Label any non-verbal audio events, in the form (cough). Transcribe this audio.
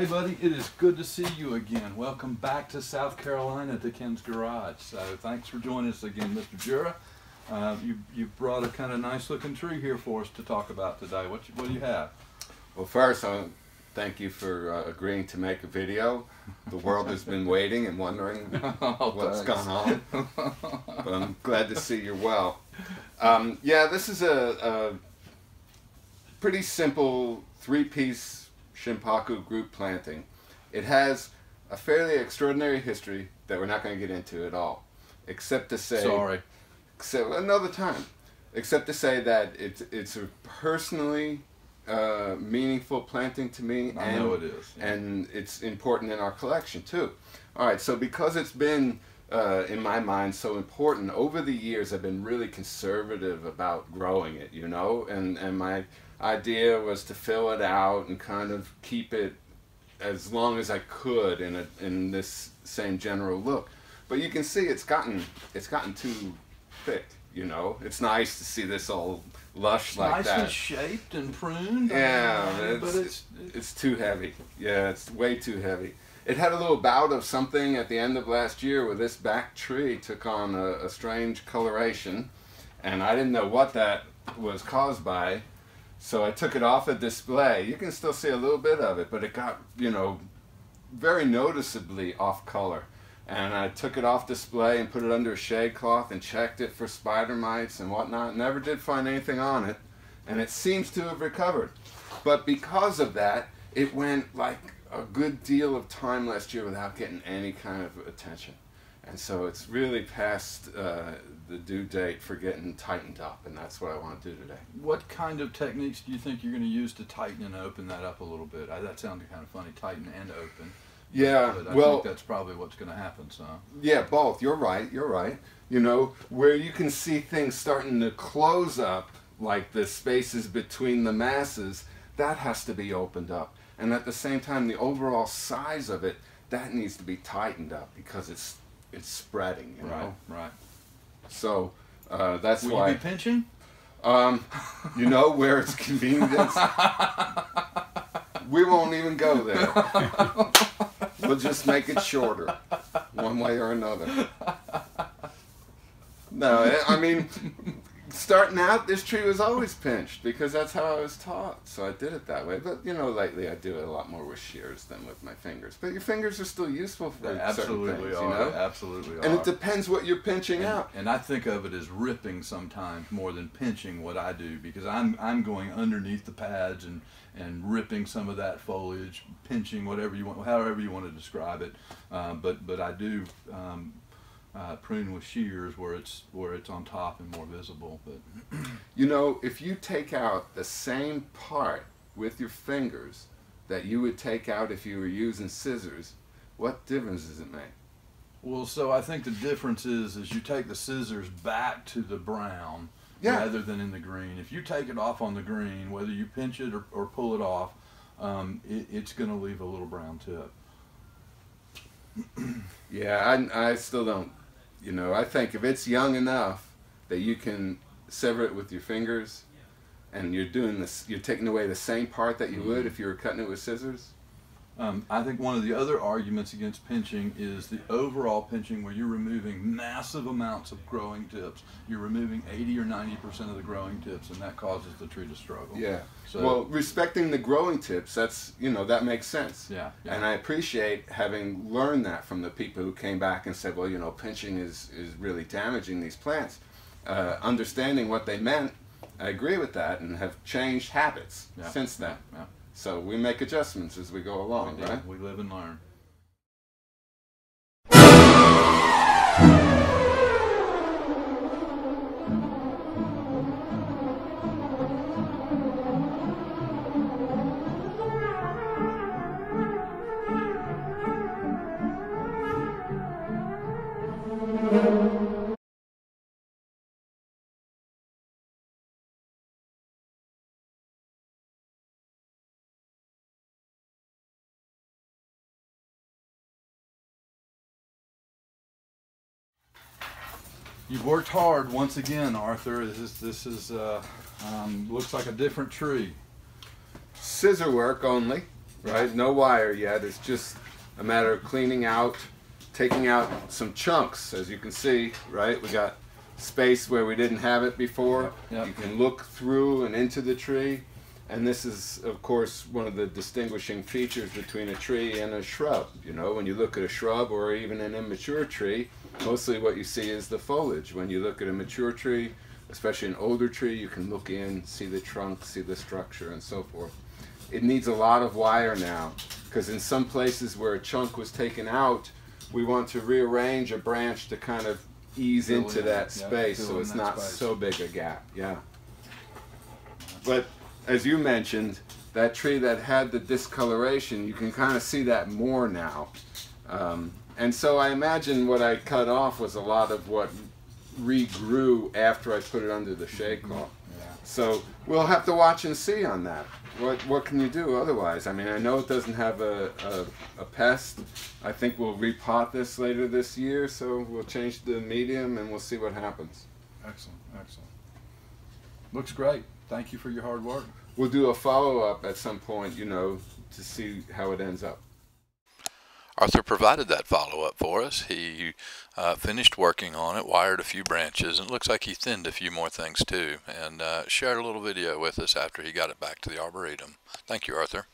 Hey, buddy, it is good to see you again. Welcome back to South Carolina to Ken's Garage. So, thanks for joining us again, Mr. Joura. Uh, you you brought a kind of nice looking tree here for us to talk about today. What you, what do you have? Well, first, I thank you for uh, agreeing to make a video. The world has been waiting and wondering (laughs) Oh, what's thanks. gone on. but I'm glad to see you're well. Um, yeah, this is a, a pretty simple three-piece Shimpaku group planting. It has a fairly extraordinary history that we're not going to get into at all, except to say Sorry. except another time, except to say that it's it's a personally uh, meaningful planting to me, I and know it is. yeah. and it's important in our collection too. All right, so because it's been uh, in my mind so important over the years, I've been really conservative about growing it, you know, and and my idea was to fill it out and kind of keep it as long as I could in a in this same general look. But you can see it's gotten it's gotten too thick, you know. It's nice to see this all lush like Nicely that. shaped and pruned. I Yeah, it's, but it's, it's too heavy. Yeah, it's way too heavy. It had a little bout of something at the end of last year where this back tree took on a, a strange coloration, and I didn't know what that was caused by. So I took it off a display. You can still see a little bit of it, but it got, you know, very noticeably off color. And I took it off display and put it under a shade cloth and checked it for spider mites and whatnot. Never did find anything on it. And it seems to have recovered. But because of that, it went like a good deal of time last year without getting any kind of attention. And so it's really past uh, the due date for getting tightened up, and that's what I want to do today. what kind of techniques do you think you're going to use to tighten and open that up a little bit? I, that sounded kind of funny, tighten and open. Yeah, But I well, think that's probably what's going to happen. So. Yeah, both. You're right. You're right. You know, where you can see things starting to close up, like the spaces between the masses, that has to be opened up. And at the same time, the overall size of it, that needs to be tightened up because it's it's spreading. You Right, know. right. So uh, that's Will why. you be pinching? Um, you know where it's convenient. (laughs) we won't even go there. we'll just make it shorter, one way or another. No, I mean, starting out, this tree was always pinched because that's how I was taught. So I did it that way. But you know, lately I do it a lot more with shears than with my fingers. But your fingers are still useful for They certain absolutely things, are. you know. Absolutely are. And it depends what you're pinching and, out. and I think of it as ripping sometimes more than pinching what I do because I'm I'm going underneath the pads and and ripping some of that foliage, pinching whatever you want, however you want to describe it. Uh, but but I do um, uh, prune with shears where it's where it's on top and more visible. But (clears throat) You know, if you take out the same part with your fingers that you would take out if you were using scissors, what difference does it make? well, so I think the difference is is you take the scissors back to the brown. Yeah. rather than in the green. If you take it off on the green, whether you pinch it or, or pull it off, um, it, it's going to leave a little brown tip. (clears throat) Yeah, I, I still don't. You know, I think if it's young enough that you can sever it with your fingers, and you're doing this, you're taking away the same part that you would mm-hmm. if you were cutting it with scissors. Um, I think one of the other arguments against pinching is the overall pinching where you're removing massive amounts of growing tips. You're removing 80 or 90% of the growing tips, and that causes the tree to struggle. Yeah. So, well, respecting the growing tips, that's you know that makes sense. yeah, yeah. And I appreciate having learned that from the people who came back and said, well, you know, pinching is, is really damaging these plants. Uh, understanding what they meant, I agree with that and have changed habits Yeah, since then. yeah. So we make adjustments as we go along, Yeah, right? We live and learn. (laughs) You've worked hard once again, Arthur. This is, this is uh, um, looks like a different tree. Scissor work only. right? No wire yet. It's just a matter of cleaning out, taking out some chunks, as you can see, right? We got space where we didn't have it before. Yep. You can look through and into the tree. And this is, of course, one of the distinguishing features between a tree and a shrub. You know, when you look at a shrub or even an immature tree, mostly what you see is the foliage. When you look at a mature tree, especially an older tree, you can look in, see the trunk, see the structure, and so forth. It needs a lot of wire now, because in some places where a chunk was taken out, we want to rearrange a branch to kind of ease Fill into in, that yeah, space fill so it's not space. so big a gap. Yeah. But as you mentioned, that tree that had the discoloration, you can kind of see that more now. Um, and so I imagine what I cut off was a lot of what regrew after I put it under the shade cloth. Yeah. So we'll have to watch and see on that. What what can you do otherwise? I mean, I know it doesn't have a, a, a pest. I think we'll repot this later this year, so we'll change the medium and we'll see what happens. Excellent, excellent. Looks great. Thank you for your hard work. We'll do a follow up at some point, you know, to see how it ends up. Arthur provided that follow up for us. He uh, finished working on it, wired a few branches, and it looks like he thinned a few more things too, and uh, shared a little video with us after he got it back to the Arboretum. Thank you, Arthur.